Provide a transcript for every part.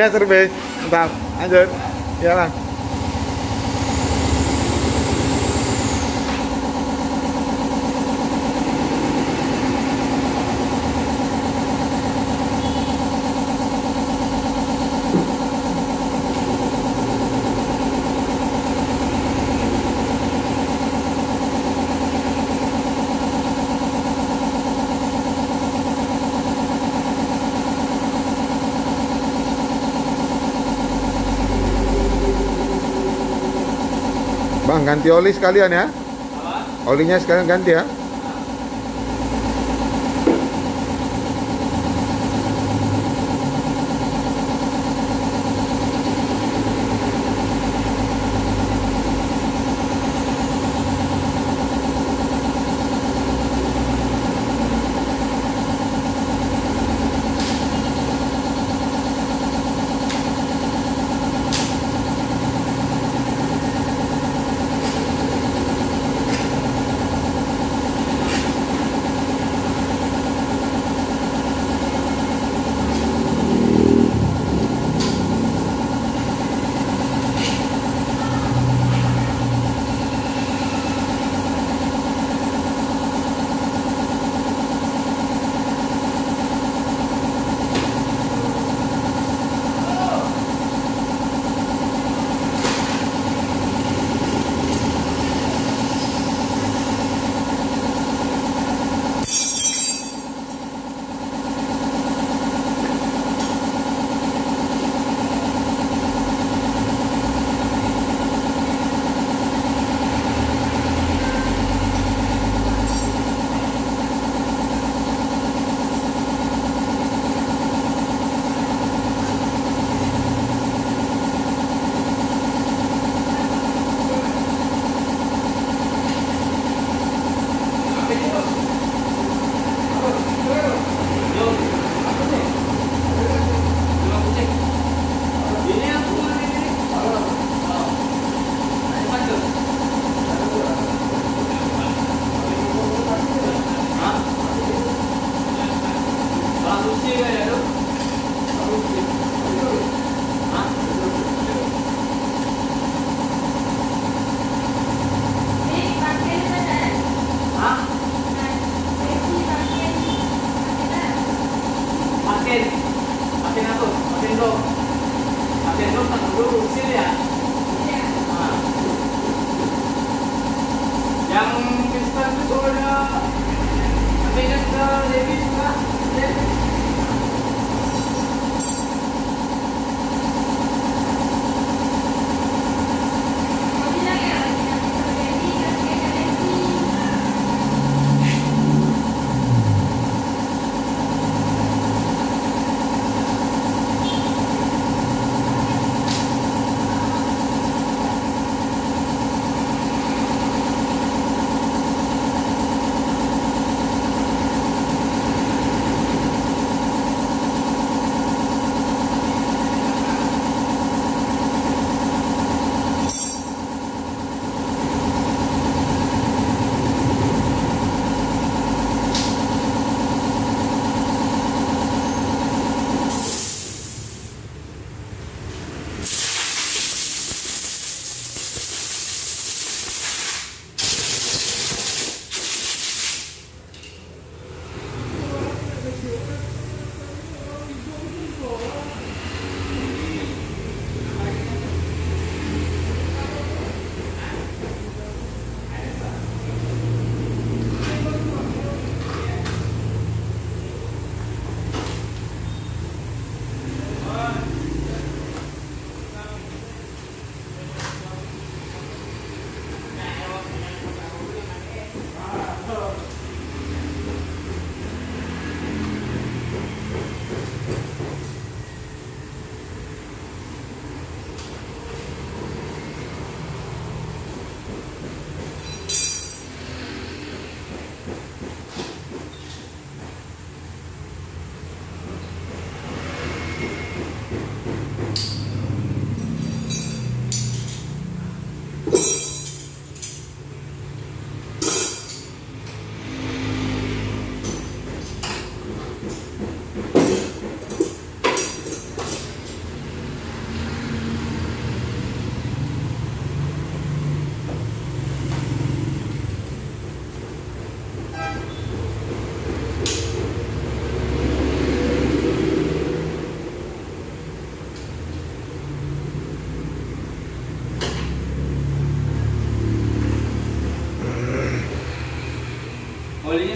Ya servis. Bentar, lanjut. Ya bang. Bang, ganti oli sekalian ya. Olinya sekalian ganti ya.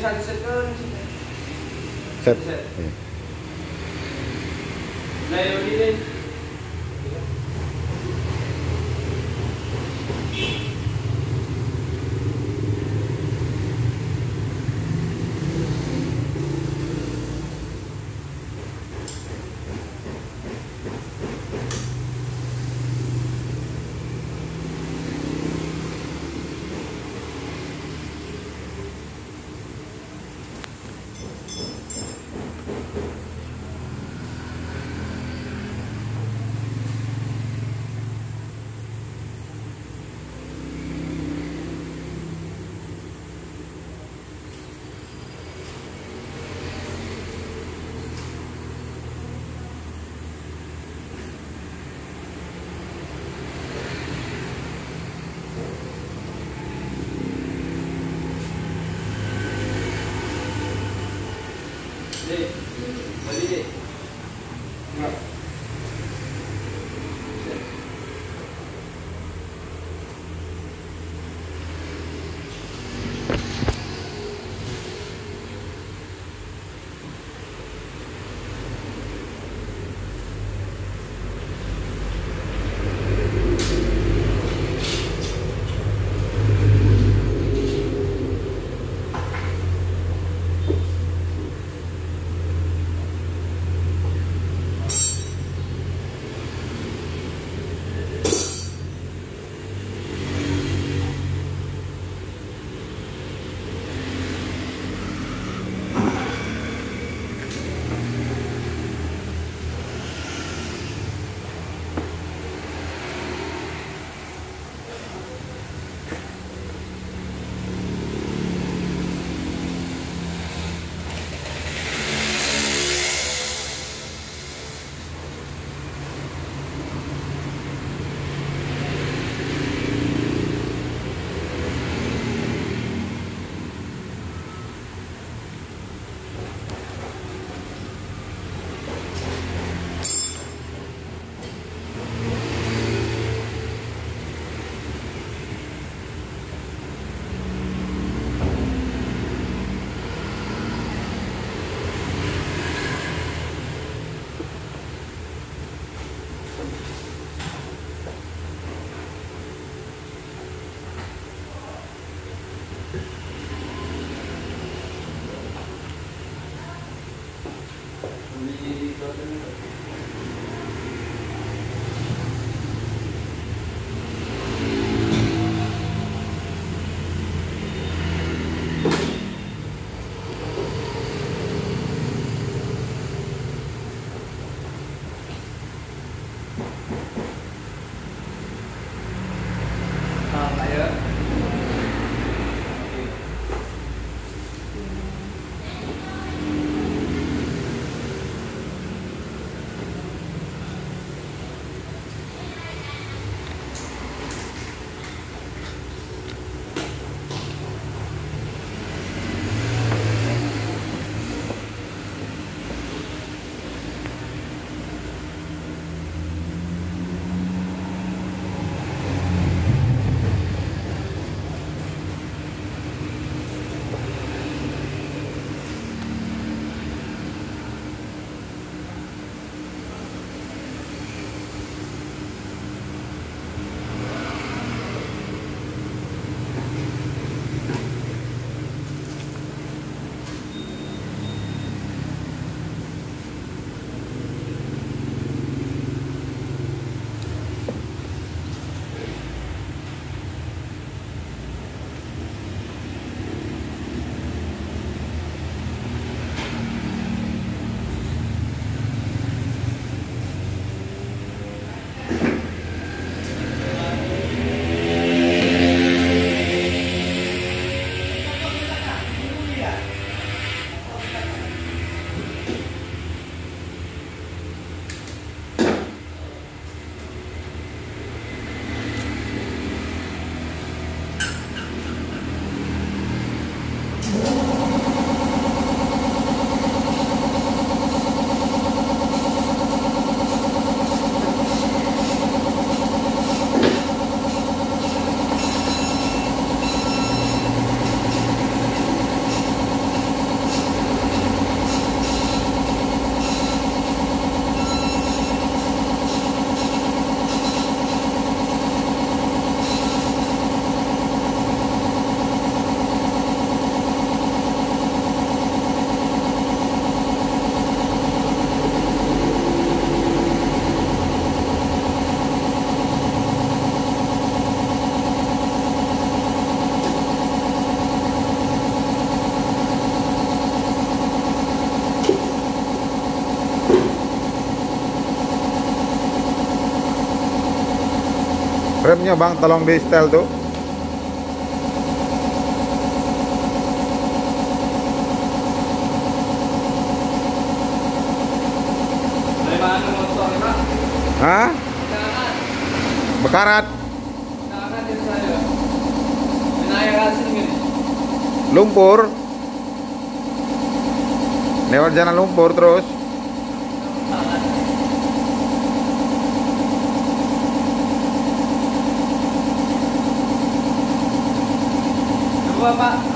Olinya satu Remnya bang, tolong di setel tuh. Hah? Bekarat, lumpur. Lewat jalan lumpur terus. 爸爸